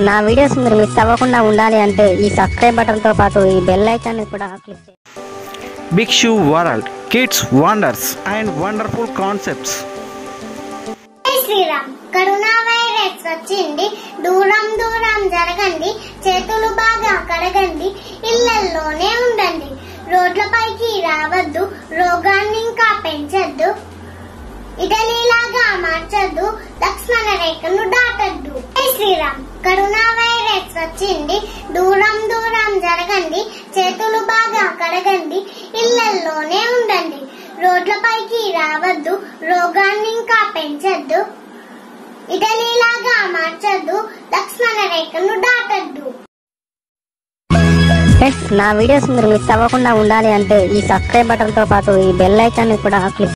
నా వీడియోస్ మీరు మిస్ అవ్వకుండా ఉండాలి అంటే ఈ సబ్స్క్రైబ్ బటన్తో పాటు ఈ బెల్ ఐకాన్ని కూడా క్లిక్ చేయండి. Big shoe world kids wonders and wonderful concepts. జై శ్రీరామ్ కరోనా వైరస్ వచ్చింది. దూరం దూరం జరగండి. చేతులు బాగా కడగండి. ఇళ్ళల్లోనే ఉండండి. రోడ్లపైకి రావద్దు. రోగాన్ని ఇంకా పెంచద్దు. ఇటలీలాగా మార్చద్దు లక్ష్మణ రేఖను దాటద్దు జై శ్రీరామ్ కరోనా వైరస్ వచ్చింది దూరం దూరం జరగండి. చేతులు బాగా కడగండి. ఇళ్ళల్లోనే ఉండండి. రోడ్లపైకి రావద్దు. రోగాన్ని ఇంకా పెంచద్దు. ఇటలీలాగా మార్చద్దు. లక్ష్మణ రేఖను దాటద్దు. ఫ్రెండ్స్ నా వీడియోస్ మీరు మిస్ అవ్వకుండా ఉండాలి అంటే ఈ సబ్స్క్రైబ్ బటన్తో పాటు ఈ బెల్ ఐకాన్ని కూడా క్లిక్